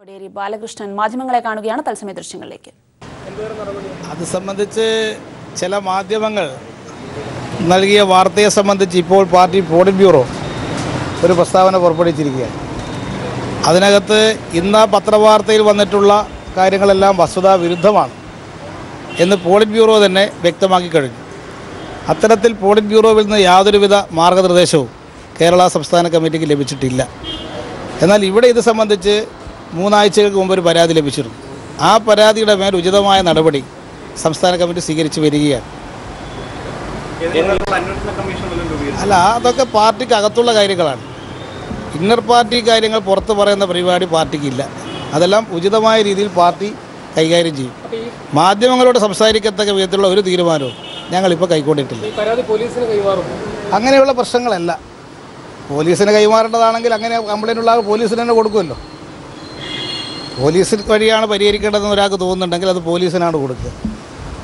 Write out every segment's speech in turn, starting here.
കോടിയേരി ബാലകൃഷ്ണൻ മാധ്യമങ്ങളെ കാണുകയാണ് തത്സമയ ദൃശ്യങ്ങളിലേക്ക്. അത് സംബന്ധിച്ച് ചില മാധ്യമങ്ങൾ നൽകിയ വാർത്തയെ സംബന്ധിച്ച് ഇപ്പോൾ പാർട്ടി പോളിറ്റ് ബ്യൂറോ ഒരു പ്രസ്താവന പുറപ്പെടുവിച്ചിരിക്കുകയാണ്. അതിനകത്ത് ഇന്ന് പത്രവാർത്തയിൽ വന്നിട്ടുള്ള കാര്യങ്ങളെല്ലാം വസ്തുതാ വിരുദ്ധമാണ് എന്ന് പോളിറ്റ് ബ്യൂറോ തന്നെ വ്യക്തമാക്കി കഴിഞ്ഞു. അത്തരത്തിൽ പോളിറ്റ് ബ്യൂറോവിൽ നിന്ന് യാതൊരുവിധ മാർഗനിർദ്ദേശവും കേരള സംസ്ഥാന കമ്മിറ്റിക്ക് ലഭിച്ചിട്ടില്ല. എന്നാൽ ഇവിടെ ഇത് സംബന്ധിച്ച് മൂന്നാഴ്ചകൾക്ക് മുമ്പ് ഒരു പരാതി ലഭിച്ചിരുന്നു. ആ പരാതിയുടെ മേൽ ഉചിതമായ നടപടി സംസ്ഥാന കമ്മിറ്റി സ്വീകരിച്ചു വരികയാണ്. അല്ല അതൊക്കെ പാർട്ടിക്ക് അകത്തുള്ള കാര്യങ്ങളാണ്. ഇന്നർ പാർട്ടി കാര്യങ്ങൾ പുറത്ത് പറയുന്ന പരിപാടി പാർട്ടിക്കില്ല. അതെല്ലാം ഉചിതമായ രീതിയിൽ പാർട്ടി കൈകാര്യം ചെയ്യും. മാധ്യമങ്ങളോട് സംസാരിക്കത്തക്ക വിധത്തിലുള്ള ഒരു തീരുമാനവും ഞങ്ങളിപ്പോൾ കൈക്കൊണ്ടിട്ടില്ല. ഈ പരാതി പോലീസിന് കൈമാറും അങ്ങനെയുള്ള പ്രശ്നങ്ങളല്ല. പോലീസിന് കൈമാറേണ്ടതാണെങ്കിൽ അങ്ങനെ കംപ്ലൈന്റ് ഉള്ള ആൾ പോലീസിന് തന്നെ കൊടുക്കുമല്ലോ. പോലീസ് വഴിയാണ് പരിഹരിക്കേണ്ടതെന്ന് ഒരാൾക്ക് തോന്നുന്നുണ്ടെങ്കിൽ അത് പോലീസിനാണ് കൊടുക്കുക.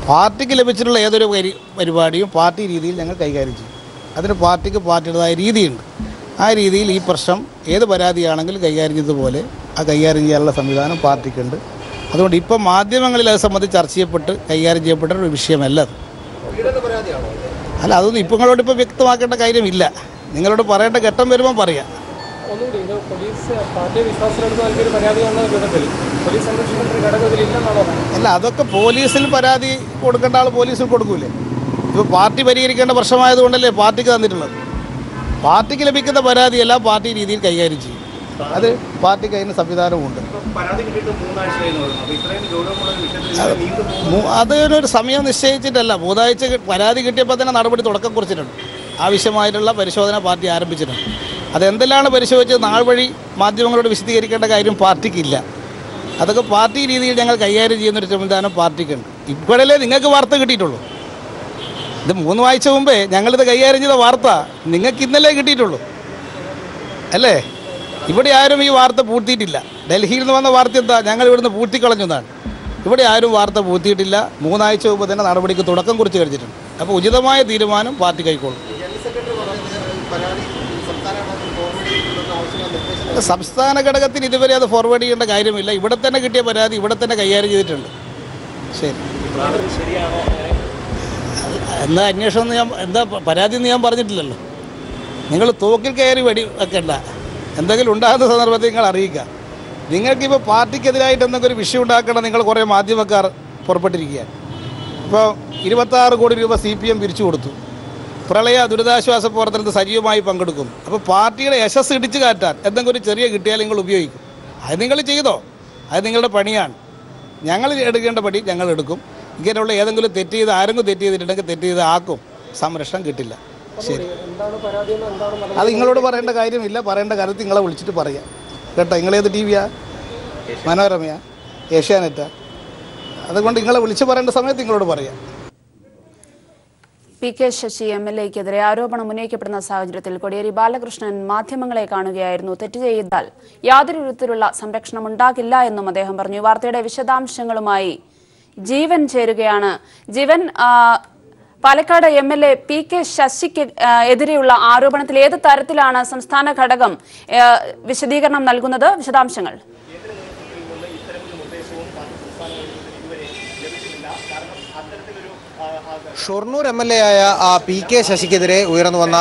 പാർട്ടിക്ക് ലഭിച്ചിട്ടുള്ള ഏതൊരു പരി പരിപാടിയും പാർട്ടി രീതിയിൽ ഞങ്ങൾ കൈകാര്യം ചെയ്യും. അതിന് പാർട്ടിക്ക് പാർട്ടിയുടേതായ രീതിയുണ്ട്. ആ രീതിയിൽ ഈ പ്രശ്നം ഏത് പരാതിയാണെങ്കിലും കൈകാര്യം ചെയ്തതുപോലെ ആ കൈകാര്യം ചെയ്യാനുള്ള സംവിധാനം പാർട്ടിക്കുണ്ട്. അതുകൊണ്ട് ഇപ്പം മാധ്യമങ്ങളിൽ അത് സംബന്ധിച്ച് ചർച്ച ചെയ്യപ്പെട്ട് കൈകാര്യം ചെയ്യപ്പെട്ട ഒരു വിഷയമല്ല അത്. അല്ല അതൊന്നും ഇപ്പം നിങ്ങളോട് ഇപ്പോൾ വ്യക്തമാക്കേണ്ട കാര്യമില്ല. നിങ്ങളോട് പറയേണ്ട ഘട്ടം വരുമ്പോൾ പറയാം. ഒന്നുകൂടി ഇത് പോലീസ് പാർട്ടി വിശ്വാസത്തിലെടുത്ത് നൽകിയൊരു പരാതിയാണ് വിധത്തിൽ പോലീസ് സംരക്ഷണത്തിന് ഘടകത്തിൽ ഇല്ലെന്നാണോ അല്ല അതൊക്കെ പോലീസിൽ പരാതി കൊടുക്കേണ്ട ആൾ പോലീസിൽ കൊടുക്കൂലേ? ഇപ്പോൾ പാർട്ടി പരിഹരിക്കേണ്ട പ്രശ്നമായതുകൊണ്ടല്ലേ പാർട്ടിക്ക് തന്നിട്ടുള്ളത്? പാർട്ടിക്ക് ലഭിക്കുന്ന പരാതിയല്ല പാർട്ടി രീതിയിൽ കൈകാര്യം ചെയ്യും. അത് പാർട്ടിക്ക് അതിന് സംവിധാനമുണ്ട്. അതിനൊരു സമയം നിശ്ചയിച്ചിട്ടല്ല. മൂന്നാഴ്ച പരാതി കിട്ടിയപ്പോൾ തന്നെ നടപടി തുടക്കം കുറിച്ചിട്ടുണ്ട്. ആവശ്യമായിട്ടുള്ള പരിശോധന പാർട്ടി ആരംഭിച്ചിട്ടുണ്ട്. അതെന്തെല്ലാണ് പരിശോധിച്ചത്? നാൾ വഴി മാധ്യമങ്ങളോട് വിശദീകരിക്കേണ്ട കാര്യം പാർട്ടിക്കില്ല. അതൊക്കെ പാർട്ടി രീതിയിൽ ഞങ്ങൾ കൈകാര്യം ചെയ്യുന്നൊരു സംവിധാനം പാർട്ടിക്കുണ്ട്. ഇപ്പോഴല്ലേ നിങ്ങൾക്ക് വാർത്ത കിട്ടിയിട്ടുള്ളൂ. ഇത് മൂന്ന് ആഴ്ച മുമ്പേ ഞങ്ങളിത് കൈകാര്യം ചെയ്ത വാർത്ത നിങ്ങൾക്ക് ഇന്നലെ കിട്ടിയിട്ടുള്ളൂ. അല്ലേ? ഇവിടെ ആരും ഈ വാർത്ത പൂർത്തിയിട്ടില്ല ഡൽഹിയിൽ നിന്ന് വന്ന വാർത്ത എന്താ? ഞങ്ങൾ ഇവിടുന്ന് പൂർത്തിക്കളഞ്ഞു എന്നാണ്. ഇവിടെ ആരും വാർത്ത പൂർത്തിയിട്ടില്ല മൂന്നാഴ്ച മുമ്പ് തന്നെ നടപടിക്ക് തുടക്കം കുറിച്ച് കഴിഞ്ഞിട്ടുണ്ട്. അപ്പോൾ ഉചിതമായ തീരുമാനം പാർട്ടി കൈക്കൊള്ളും. സംസ്ഥാന ഘടകത്തിന് ഇതുവരെ അത് ഫോർവേഡ് ചെയ്യേണ്ട കാര്യമില്ല. ഇവിടെ തന്നെ കിട്ടിയ പരാതി ഇവിടെ തന്നെ കൈകാര്യം ചെയ്തിട്ടുണ്ട്. ശരി. എന്താ അന്വേഷണം ഞാൻ എന്താ പരാതി എന്ന് ഞാൻ പറഞ്ഞിട്ടില്ലല്ലോ. നിങ്ങൾ തോക്കിൽ കയറി വെടി വെക്കണ്ട. എന്തെങ്കിലും ഉണ്ടാകുന്ന സന്ദർഭത്തിൽ നിങ്ങൾ അറിയിക്കുക. നിങ്ങൾക്കിപ്പോൾ പാർട്ടിക്കെതിരായിട്ട് എന്തെങ്കിലും ഒരു വിഷയം ഉണ്ടാക്കണം നിങ്ങൾ കുറേ മാധ്യമക്കാർ പുറപ്പെട്ടിരിക്കുക ഇപ്പോൾ ഇരുപത്താറ് കോടി രൂപ സി പി എം പിരിച്ചു കൊടുത്തു. പ്രളയ ദുരിതാശ്വാസ പ്രവർത്തനത്തിൽ സജീവമായി പങ്കെടുക്കും. അപ്പോൾ പാർട്ടിയുടെ യശസ് ഇടിച്ചു കാറ്റാൻ എന്തെങ്കിലും ഒരു ചെറിയ കിട്ടിയാൽ നിങ്ങൾ ഉപയോഗിക്കും. അത് നിങ്ങൾ ചെയ്തോ? അത് നിങ്ങളുടെ പണിയാണ്. ഞങ്ങൾ എടുക്കേണ്ട പണി ഞങ്ങൾ എടുക്കും. ഇങ്ങനെയുള്ള ഏതെങ്കിലും തെറ്റ് ചെയ്ത് ആരെങ്കിലും തെറ്റ് ചെയ്തിട്ടുണ്ടെങ്കിൽ തെറ്റ് ചെയ്ത് ആക്കും. സംരക്ഷണം കിട്ടില്ല. ശരി. അത് നിങ്ങളോട് പറയേണ്ട കാര്യമില്ല. പറയേണ്ട കാര്യത്തിൽ നിങ്ങളെ വിളിച്ചിട്ട് പറയാം. കേട്ടോ? നിങ്ങളേത് ടി വിയാ? മനോരമയാ? ഏഷ്യാനെറ്റാ? അതുകൊണ്ട് നിങ്ങളെ വിളിച്ച് പറയേണ്ട സമയത്ത് നിങ്ങളോട് പറയാം. P K Sasi M L എക്കെതിരെ ആരോപണം ഉന്നയിക്കപ്പെടുന്ന സാഹചര്യത്തിൽ കോടിയേരി ബാലകൃഷ്ണൻ മാധ്യമങ്ങളെ കാണുകയായിരുന്നു. തെറ്റ് ചെയ്താൽ യാതൊരു വിധത്തിലുള്ള സംരക്ഷണം ഉണ്ടാകില്ല എന്നും അദ്ദേഹം പറഞ്ഞു. വാർത്തയുടെ വിശദാംശങ്ങളുമായി ജീവൻ ചേരുകയാണ്. Jeevan Palakkad M L A P K ശശിക്ക് എതിരെയുള്ള ആരോപണത്തിൽ ഏത് തരത്തിലാണ് സംസ്ഥാന ഘടകം വിശദീകരണം നൽകുന്നത്? വിശദാംശങ്ങൾ. ഷൊർണൂർ എം എൽ എ ആയ പി കെ ശശിക്കെതിരെ ഉയർന്നു വന്ന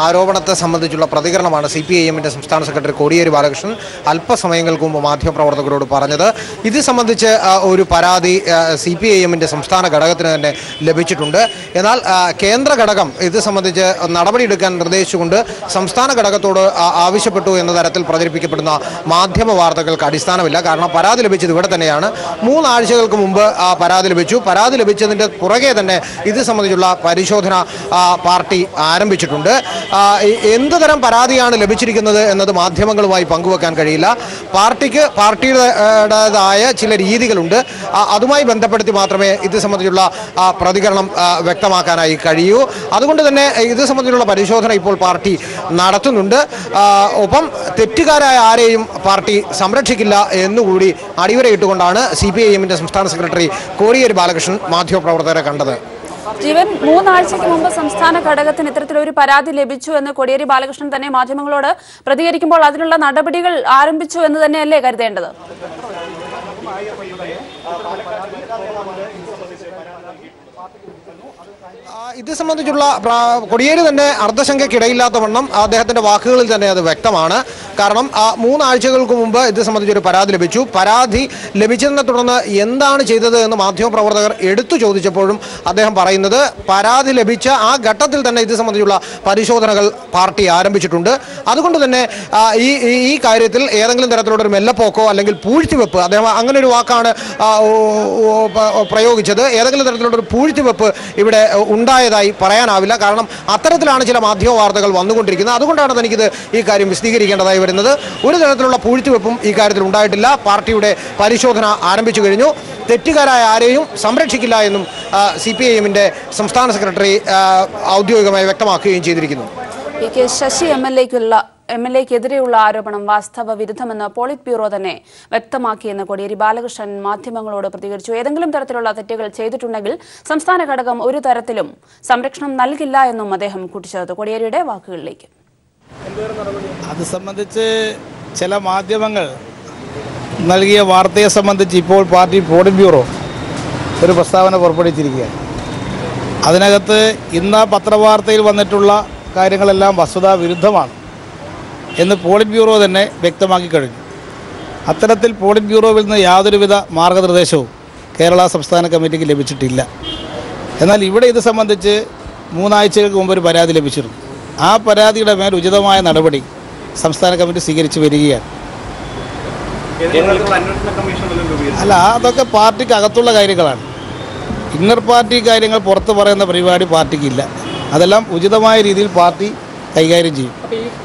ആരോപണത്തെ സംബന്ധിച്ചുള്ള പ്രതികരണമാണ് സി പി ഐ എമ്മിന്റെ സംസ്ഥാന സെക്രട്ടറി കോടിയേരി ബാലകൃഷ്ണൻ അല്പസമയങ്ങൾക്ക് മുമ്പ് മാധ്യമപ്രവർത്തകരോട് പറഞ്ഞത്. ഇത് സംബന്ധിച്ച് ഒരു പരാതി സി പി ഐ എമ്മിന്റെ സംസ്ഥാന ഘടകത്തിന് തന്നെ ലഭിച്ചിട്ടുണ്ട്. എന്നാൽ കേന്ദ്ര ഘടകം ഇത് സംബന്ധിച്ച് നടപടിയെടുക്കാൻ നിർദ്ദേശിച്ചുകൊണ്ട് സംസ്ഥാന ഘടകത്തോട് ആവശ്യപ്പെട്ടു എന്ന തരത്തിൽ പ്രചരിപ്പിക്കപ്പെടുന്ന മാധ്യമ വാർത്തകൾക്ക് അടിസ്ഥാനമില്ല. കാരണം പരാതി ലഭിച്ചത് ഇവിടെ തന്നെയാണ്. മൂന്നാഴ്ചകൾക്ക് മുമ്പ് പരാതി ലഭിച്ചു. പരാതി ലഭിച്ചതിന്റെ പുറകെ തന്നെ ഇത് സംബന്ധിച്ചുള്ള പരിശോധന പാർട്ടി ആരംഭിച്ചിട്ടുണ്ട്. എന്ത് തരം പരാതിയാണ് ലഭിച്ചിരിക്കുന്നത് എന്നത് മാധ്യമങ്ങളുമായി പങ്കുവെക്കാൻ കഴിയില്ല. പാർട്ടിക്ക് പാർട്ടിയുടേതായ ചില രീതികളുണ്ട്. അതുമായി ബന്ധപ്പെടുത്തി മാത്രമേ ഇത് സംബന്ധിച്ചുള്ള പ്രതികരണം വ്യക്തമാക്കാനായി കഴിയൂ. അതുകൊണ്ട് തന്നെ ഇത് സംബന്ധിച്ചുള്ള പരിശോധന ഇപ്പോൾ പാർട്ടി നടത്തുന്നുണ്ട്. ഒപ്പം തെറ്റുകാരായ ആരെയും പാർട്ടി സംരക്ഷിക്കില്ല എന്നുകൂടി അടിവരയിട്ടുകൊണ്ടാണ് സി പി ഐ എമ്മിന്റെ സംസ്ഥാന സെക്രട്ടറി കോടിയേരി ബാലകൃഷ്ണൻ മാധ്യമപ്രവർത്തകരെ കണ്ടത്. ജീവൻ മൂന്നാഴ്ചയ്ക്ക് മുമ്പ് സംസ്ഥാന ഘടകത്തിന് ഇത്തരത്തിലൊരു പരാതി ലഭിച്ചു എന്ന് കോടിയേരി ബാലകൃഷ്ണൻ തന്നെ മാധ്യമങ്ങളോട് പ്രതികരിക്കുമ്പോൾ അതിനുള്ള നടപടികൾ ആരംഭിച്ചു എന്ന് തന്നെയല്ലേ കരുതേണ്ടത് ആ, ഇത് സംബന്ധിച്ചുള്ള കൊടിയേരി തന്നെ അർദ്ധശങ്കയ്ക്കിടയില്ലാത്ത വണ്ണം അദ്ദേഹത്തിന്റെ വാക്കുകളിൽ തന്നെ അത് വ്യക്തമാണ്. കാരണം മൂന്നാഴ്ചകൾക്ക് മുമ്പ് ഇത് സംബന്ധിച്ചൊരു പരാതി ലഭിച്ചു. പരാതി ലഭിച്ചതിനെ തുടർന്ന് എന്താണ് ചെയ്തത് എന്ന് മാധ്യമപ്രവർത്തകർ എടുത്തു ചോദിച്ചപ്പോഴും അദ്ദേഹം പറയുന്നത് പരാതി ലഭിച്ച ആ ഘട്ടത്തിൽ തന്നെ ഇത് സംബന്ധിച്ചുള്ള പരിശോധനകൾ പാർട്ടി ആരംഭിച്ചിട്ടുണ്ട്. അതുകൊണ്ട് തന്നെ ഈ ഈ- കാര്യത്തിൽ ഏതെങ്കിലും തരത്തിലുള്ള ഒരു മെല്ലപ്പോക്കോ അല്ലെങ്കിൽ പൂഴ്ത്തിവെപ്പ് അദ്ദേഹം അങ്ങനെ ഒരു വാക്കാണ് പ്രയോഗിച്ചത്. ഏതെങ്കിലും തരത്തിലുള്ള ഒരു പൂഴ്ത്തിവെപ്പ് ഇവിടെ ഉണ്ടായതായി പറയാനാവില്ല. കാരണം അത്തരത്തിലാണ് ചില മാധ്യമ വാർത്തകൾ വന്നുകൊണ്ടിരിക്കുന്നത്. അതുകൊണ്ടാണ് തനിക്കിത് ഈ കാര്യം വിശദീകരിക്കേണ്ടതായി വരുന്നത്. ഒരു തരത്തിലുള്ള പൂഴ്ത്തിവെപ്പും ഈ കാര്യത്തിൽ ഉണ്ടായിട്ടില്ല. പാർട്ടിയുടെ പരിശോധന ആരംഭിച്ചു കഴിഞ്ഞു. തെറ്റുകാരായ ആരെയും സംരക്ഷിക്കില്ല എന്നും സി പി ഐ എമ്മിന്റെ സംസ്ഥാന സെക്രട്ടറി ഔദ്യോഗികമായി വ്യക്തമാക്കുകയും ചെയ്തിരിക്കുന്നു. ശശി എം എൽ എക്കുള്ള എം എൽ എക്കെതിരെയുള്ള ആരോപണം വാസ്തവ വിരുദ്ധമെന്ന് പോളിറ്റ് ബ്യൂറോ തന്നെ വ്യക്തമാക്കിയെന്ന് കോടിയേരി ബാലകൃഷ്ണൻ മാധ്യമങ്ങളോട് പ്രതികരിച്ചു. ഏതെങ്കിലും തരത്തിലുള്ള തെറ്റുകൾ ചെയ്തിട്ടുണ്ടെങ്കിൽ സംസ്ഥാന ഘടകം ഒരു തരത്തിലും സംരക്ഷണം നൽകില്ല എന്നും അദ്ദേഹം കൂട്ടിച്ചേർത്തു. കോടിയേരിയുടെ വാക്കുകളിലേക്ക്. അത് സംബന്ധിച്ച് ചില മാധ്യമങ്ങൾ നൽകിയ വാർത്തയെ സംബന്ധിച്ച് ഇപ്പോൾ പാർട്ടി പോളിറ്റ് ബ്യൂറോ ഒരു പ്രസ്താവന പുറപ്പെടുവിച്ചിരിക്കുകയാണ്. അതിനകത്ത് ഇന്ന് പത്രവാർത്തയിൽ വന്നിട്ടുള്ള കാര്യങ്ങളെല്ലാം വസ്തുതാ വിരുദ്ധമാണ് എന്ന് പോളിറ്റ് ബ്യൂറോ തന്നെ വ്യക്തമാക്കി കഴിഞ്ഞു. അത്തരത്തിൽ പോളിറ്റ് ബ്യൂറോവിൽ നിന്ന് യാതൊരുവിധ മാർഗനിർദ്ദേശവും കേരള സംസ്ഥാന കമ്മിറ്റിക്ക് ലഭിച്ചിട്ടില്ല. എന്നാൽ ഇവിടെ ഇത് സംബന്ധിച്ച് മൂന്നാഴ്ചകൾക്ക് മുമ്പ് ഒരു പരാതി ലഭിച്ചിരുന്നു. ആ പരാതിയുടെ മേൽ ഉചിതമായ നടപടി സംസ്ഥാന കമ്മിറ്റി സ്വീകരിച്ചു വരികയാണ്. അല്ല അതൊക്കെ പാർട്ടിക്ക് അകത്തുള്ള കാര്യങ്ങളാണ്. ഇന്നർ പാർട്ടി കാര്യങ്ങൾ പുറത്ത് പറയുന്ന പരിപാടി പാർട്ടിക്കില്ല. അതെല്ലാം ഉചിതമായ രീതിയിൽ പാർട്ടി കൈകാര്യം ചെയ്യും.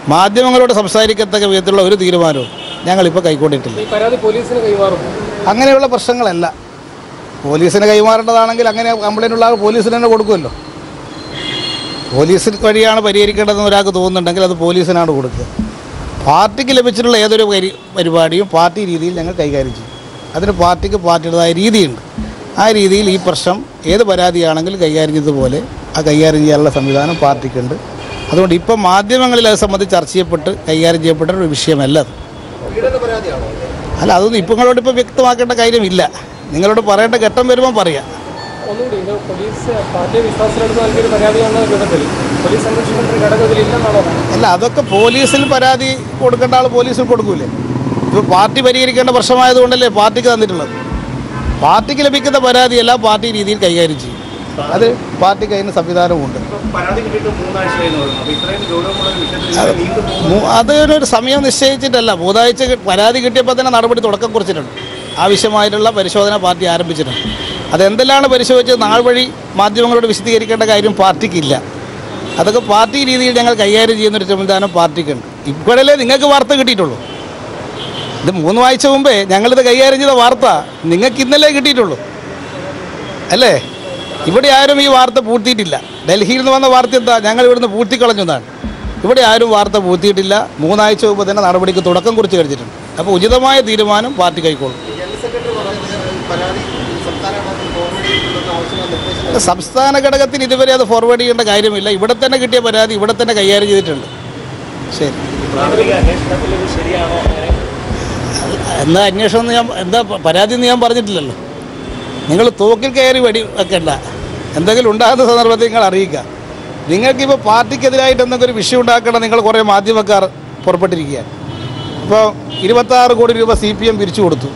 മാധ്യമങ്ങളോട് സംസാരിക്കത്തക്ക വിധത്തിലുള്ള ഒരു തീരുമാനവും ഞങ്ങളിപ്പോൾ കൈക്കൊണ്ടിട്ടില്ല. ഈ പരാതി പോലീസിന് കൈമാറും. അങ്ങനെയുള്ള പ്രശ്നങ്ങളല്ല. പോലീസിന് കൈമാറേണ്ടതാണെങ്കിൽ അങ്ങനെ കംപ്ലൈന്റ് ഉള്ള ആൾ പോലീസിന് തന്നെ കൊടുക്കുമല്ലോ. പോലീസ് വഴിയാണ് പരിഹരിക്കേണ്ടതെന്ന് ഒരാൾക്ക് തോന്നുന്നുണ്ടെങ്കിൽ അത് പോലീസിനാണ് കൊടുക്കുക. പാർട്ടിക്ക് ലഭിച്ചിട്ടുള്ള ഏതൊരു പരി പരിപാടിയും പാർട്ടി രീതിയിൽ ഞങ്ങൾ കൈകാര്യം ചെയ്യും. അതിന് പാർട്ടിക്ക് പാർട്ടിയുടേതായ രീതിയുണ്ട്. ആ രീതിയിൽ ഈ പ്രശ്നം ഏത് പരാതിയാണെങ്കിലും കൈകാര്യം ചെയ്തതുപോലെ ആ കൈകാര്യം ചെയ്യാനുള്ള സംവിധാനം പാർട്ടിക്കുണ്ട്. അതുകൊണ്ട് ഇപ്പം മാധ്യമങ്ങളിൽ അത് സംബന്ധിച്ച് ചർച്ച ചെയ്യപ്പെട്ട് കൈകാര്യം ചെയ്യപ്പെട്ട ഒരു വിഷയമല്ല അത്. അല്ല അതൊന്നും ഇപ്പം നിങ്ങളോട് ഇപ്പം വ്യക്തമാക്കേണ്ട കാര്യമില്ല. നിങ്ങളോട് പറയേണ്ട ഘട്ടം വരുമ്പോൾ പറയാം. അല്ല അതൊക്കെ പോലീസിൽ പരാതി കൊടുക്കേണ്ട ആൾ പോലീസിൽ കൊടുക്കൂലേ? ഇപ്പോൾ പാർട്ടി പരിഹരിക്കേണ്ട പ്രശ്നമായതുകൊണ്ടല്ലേ പാർട്ടിക്ക് തന്നിട്ടുള്ളത്? പാർട്ടിക്ക് ലഭിക്കുന്ന പരാതിയല്ല പാർട്ടി രീതിയിൽ കൈകാര്യം ചെയ്യും. അത് പാർട്ടിക്ക് അതിന് സംവിധാനമുണ്ട് അതിനൊരു സമയം നിശ്ചയിച്ചിട്ടല്ല. മൂന്നാഴ്ച പരാതി കിട്ടിയപ്പോൾ തന്നെ നടപടി തുടക്കം കുറിച്ചിട്ടുണ്ട്. ആവശ്യമായിട്ടുള്ള പരിശോധന പാർട്ടി ആരംഭിച്ചിട്ടുണ്ട്. അതെന്തെല്ലാം പരിശോധിച്ചത്? നാൾ വഴി മാധ്യമങ്ങളോട് വിശദീകരിക്കേണ്ട കാര്യം പാർട്ടിക്കില്ല. അതൊക്കെ പാർട്ടി രീതിയിൽ ഞങ്ങൾ കൈകാര്യം ചെയ്യുന്നൊരു സംവിധാനം പാർട്ടിക്കുണ്ട്. ഇപ്പോഴല്ലേ നിങ്ങൾക്ക് വാർത്ത കിട്ടിയിട്ടുള്ളൂ. ഇത് മൂന്ന് ആഴ്ച മുമ്പേ ഞങ്ങളിത് കൈകാര്യം ചെയ്ത വാർത്ത നിങ്ങൾക്ക് ഇന്നലെ കിട്ടിയിട്ടുള്ളൂ. അല്ലേ? ഇവിടെ ആരും ഈ വാർത്ത പൂർത്തിയിട്ടില്ല ഡൽഹിയിൽ നിന്ന് വന്ന വാർത്ത എന്താ? ഞങ്ങൾ ഇവിടുന്ന് പൂർത്തിക്കളഞ്ഞു എന്നാണ്. ഇവിടെ ആരും വാർത്ത പൂർത്തിയിട്ടില്ല മൂന്നാഴ്ച മുമ്പ് തന്നെ നടപടിക്ക് തുടക്കം കുറിച്ച് കഴിഞ്ഞിട്ടുണ്ട്. അപ്പോൾ ഉചിതമായ തീരുമാനം പാർട്ടി കൈക്കൊള്ളും. സംസ്ഥാന ഘടകത്തിന് ഇതുവരെ അത് ഫോർവേഡ് ചെയ്യേണ്ട കാര്യമില്ല. ഇവിടെ തന്നെ കിട്ടിയ പരാതി ഇവിടെ തന്നെ കൈകാര്യം ചെയ്തിട്ടുണ്ട്. ശരി. എന്താ അന്വേഷണം ഞാൻ എന്താ പരാതി എന്ന് ഞാൻ പറഞ്ഞിട്ടില്ലല്ലോ. നിങ്ങൾ തോക്കിൽ കയറി വെടി വെക്കണ്ട. എന്തെങ്കിലും ഉണ്ടാകുന്ന സന്ദർഭത്തിൽ നിങ്ങൾ അറിയിക്കുക. നിങ്ങൾക്കിപ്പോൾ പാർട്ടിക്കെതിരായിട്ട് എന്തെങ്കിലും ഒരു വിഷയം ഉണ്ടാക്കണം നിങ്ങൾ കുറേ മാധ്യമക്കാർ പുറപ്പെട്ടിരിക്കുകയാണ്. ഇപ്പോൾ ഇരുപത്താറ് കോടി രൂപ സി പി എം പിരിച്ചു കൊടുത്തു.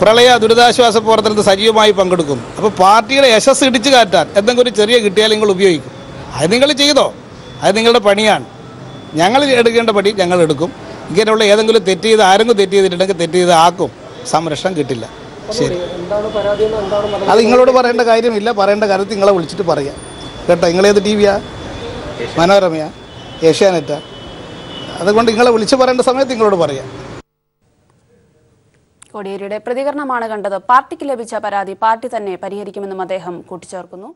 പ്രളയ ദുരിതാശ്വാസ പ്രവർത്തനത്തിൽ സജീവമായി പങ്കെടുക്കുന്നു. അപ്പോൾ പാർട്ടിയുടെ യശസ് ഇടിച്ചു കാറ്റാൻ എന്തെങ്കിലും ഒരു ചെറിയ കിട്ടിയാൽ നിങ്ങൾ ഉപയോഗിക്കും. അത് നിങ്ങൾ ചെയ്തോ? അത് നിങ്ങളുടെ പണിയാണ്. ഞങ്ങൾ എടുക്കേണ്ട പടി ഞങ്ങൾ എടുക്കും. ഇങ്ങനെയുള്ള ഏതെങ്കിലും തെറ്റ് ചെയ്ത് ആരെങ്കിലും തെറ്റ് ചെയ്തിട്ടുണ്ടെങ്കിൽ തെറ്റ് ചെയ്ത് ആക്കും. സംരക്ഷണം കിട്ടില്ല. ശരി? അത് നിങ്ങളോട് പറയേണ്ട കാര്യമില്ല. പറയേണ്ട കാര്യത്തിൽ നിങ്ങളെ വിളിച്ചിട്ട് പറയാം. കേട്ടോ? നിങ്ങളേത് ടി വിയാ മനോരമയാ? ഏഷ്യാനെറ്റാ? അതുകൊണ്ട് നിങ്ങളെ വിളിച്ച് പറയേണ്ട സമയത്ത് നിങ്ങളോട് പറയാം. കോടിയേരിയുടെ പ്രതികരണമാണ് കണ്ടത്. പാർട്ടിക്ക് ലഭിച്ച പരാതി പാർട്ടി തന്നെ പരിഹരിക്കുമെന്നും അദ്ദേഹം കൂട്ടിച്ചേർക്കുന്നു.